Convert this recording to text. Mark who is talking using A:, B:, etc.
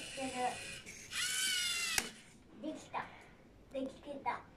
A: きてる。できた。できてた。